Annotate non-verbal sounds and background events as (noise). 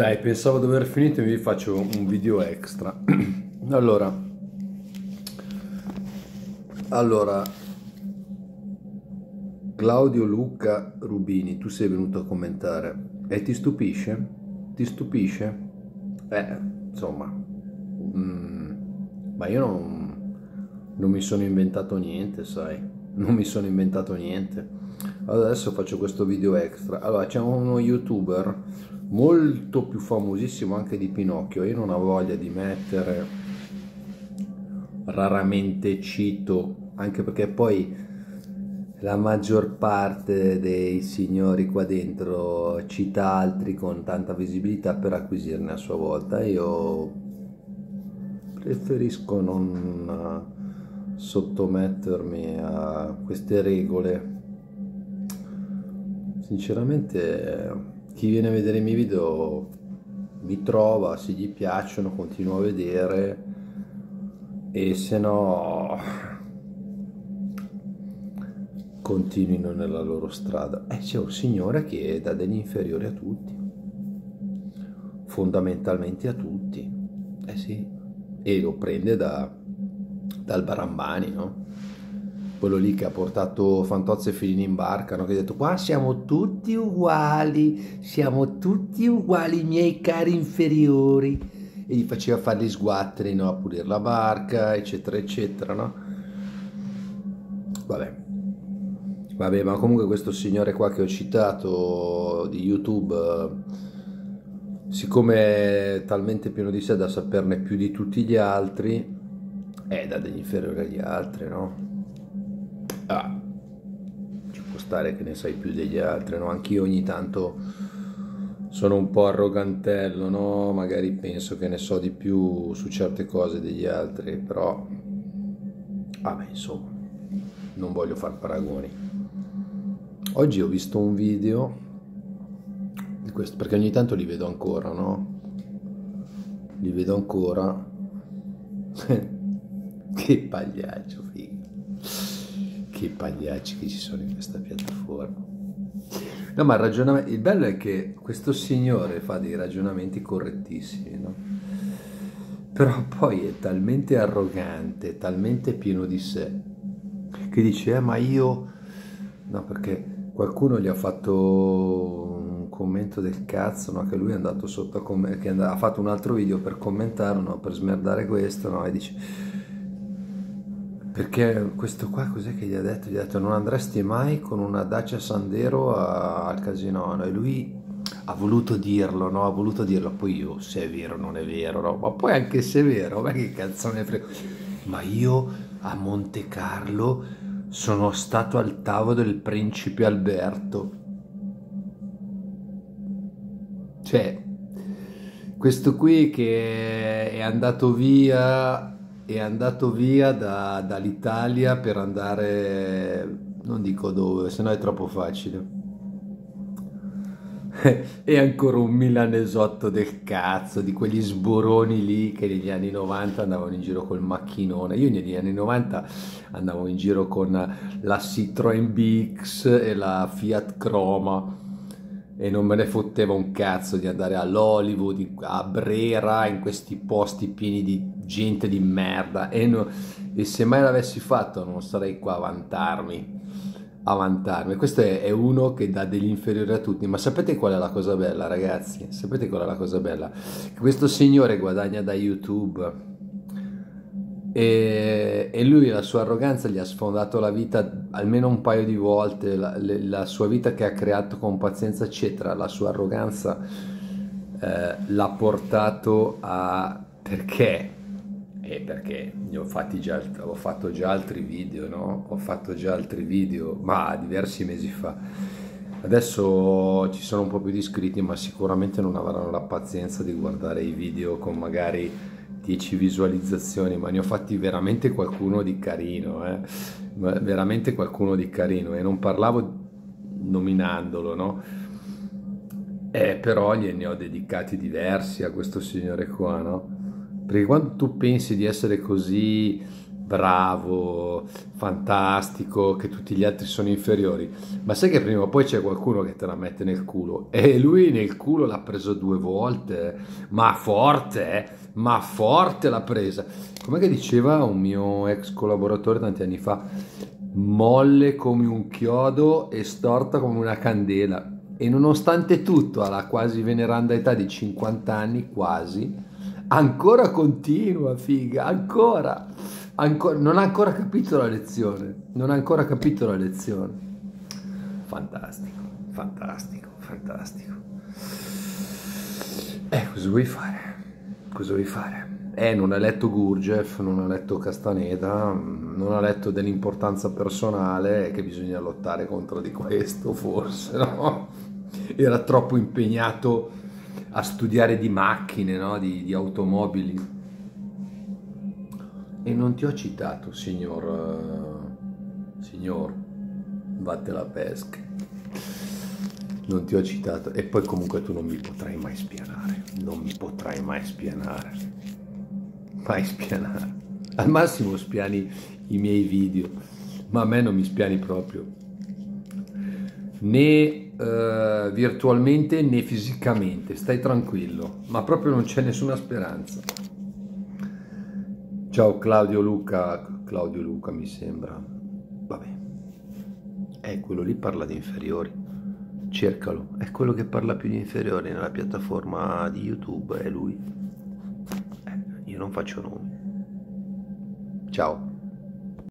Dai, pensavo di aver finito e vi faccio un video extra. (clears throat) allora, allora, Claudio Luca Rubini, tu sei venuto a commentare e ti stupisce? Ti stupisce? Eh, insomma, mm, ma io non, non mi sono inventato niente, sai, non mi sono inventato niente. Adesso faccio questo video extra. Allora, c'è uno youtuber molto più famosissimo anche di Pinocchio. Io non ho voglia di mettere, raramente cito, anche perché poi la maggior parte dei signori qua dentro cita altri con tanta visibilità per acquisirne a sua volta. Io preferisco non sottomettermi a queste regole. Sinceramente chi viene a vedere i miei video mi trova, se gli piacciono continuo a vedere e se no continuino nella loro strada. E c'è un signore che dà degli inferiori a tutti, fondamentalmente a tutti, eh sì, e lo prende da, dal Barambani, no? Quello lì che ha portato Fantozzi e Filini in barca, no? che ha detto qua siamo tutti uguali, siamo tutti uguali, miei cari inferiori, e gli faceva fare gli sguatteri no? a pulire la barca, eccetera, eccetera. No? Vabbè. Vabbè, ma comunque questo signore qua che ho citato di YouTube, siccome è talmente pieno di sé da saperne più di tutti gli altri, è da degli inferiori agli altri, no? Ah, ci può stare che ne sai più degli altri, no? Anch'io ogni tanto sono un po' arrogantello, no? Magari penso che ne so di più su certe cose degli altri, però, vabbè, insomma, non voglio far paragoni. Oggi ho visto un video di questo, perché ogni tanto li vedo ancora, no? Li vedo ancora. (laughs) che pagliaccio, che pagliacci che ci sono in questa piattaforma. No, ma il ragionamento, il bello è che questo signore fa dei ragionamenti correttissimi, no? Però poi è talmente arrogante, talmente pieno di sé, che dice, eh, ma io... No, perché qualcuno gli ha fatto un commento del cazzo, no? Che lui è andato sotto a commentare, che ha fatto un altro video per commentare, no? Per smerdare questo, no? E dice perché questo qua cos'è che gli ha detto? Gli ha detto non andresti mai con una Dacia Sandero a, al casino no? e lui ha voluto dirlo, no? Ha voluto dirlo, poi io se è vero non è vero, no? Ma poi anche se è vero, ma che cazzo ne frega. Ma io a Monte Carlo sono stato al tavolo del principe Alberto. Cioè, questo qui che è andato via è andato via da, dall'Italia per andare, non dico dove, se no è troppo facile. (laughs) è ancora un milanesotto del cazzo, di quegli sboroni lì che negli anni 90 andavano in giro col macchinone. Io negli anni 90 andavo in giro con la Citroen BX e la Fiat Croma e non me ne fotteva un cazzo di andare all'Hollywood, a Brera, in questi posti pieni di gente di merda. E, no, e se mai l'avessi fatto non sarei qua a vantarmi a vantarmi. Questo è, è, uno che dà degli inferiori a tutti. Ma sapete qual è la cosa bella ragazzi? Sapete qual è la cosa bella? Questo signore guadagna da youtube e, e, lui la sua arroganza gli ha sfondato la vita almeno un paio di volte, la, le, la sua vita che ha creato con pazienza eccetera, la sua arroganza eh, l'ha portato a perché? Eh, perché ho, già, ho, fatto già altri video, no? Ho fatto già altri video, ma diversi mesi fa. Adesso ci sono un po' più di iscritti, ma sicuramente non avranno la pazienza di guardare i video con magari 10 visualizzazioni, ma ne ho fatti veramente qualcuno di carino, eh? veramente qualcuno di carino e non parlavo nominandolo, no? Eh, però gliene ho dedicati diversi a questo signore qua, no? Perché quando tu pensi di essere così bravo, fantastico, che tutti gli altri sono inferiori. Ma sai che prima o poi c'è qualcuno che te la mette nel culo e lui nel culo l'ha preso due volte, ma forte, eh? ma forte l'ha presa. Come che diceva un mio ex collaboratore tanti anni fa, molle come un chiodo e storta come una candela. E nonostante tutto, alla quasi veneranda età di 50 anni, quasi, ancora continua, figa, ancora, ancora, non ha ancora capito la lezione, non ha ancora capito la lezione. Fantastico, fantastico, fantastico. Eh, cosa vuoi fare? Cosa vuoi fare? Eh, non ha letto Gurgev, non ha letto Castaneda, non ha letto dell'importanza personale che bisogna lottare contro di questo, forse, no? Era troppo impegnato a studiare di macchine, no? di, di, automobili. E non ti ho citato, signor, uh, signor, batte la pesca. Non ti ho citato. E poi comunque tu non mi potrai mai spianare. Non mi potrai mai spianare. Mai spianare. Al massimo spiani i miei video, ma a me non mi spiani proprio. Né eh, virtualmente né fisicamente, stai tranquillo, ma proprio non c'è nessuna speranza. Ciao Claudio Luca, Claudio Luca mi sembra, vabbè, è quello lì parla di inferiori, cercalo, è quello che parla più di inferiori nella piattaforma di YouTube, è lui. Eh, io non faccio nomi. Ciao.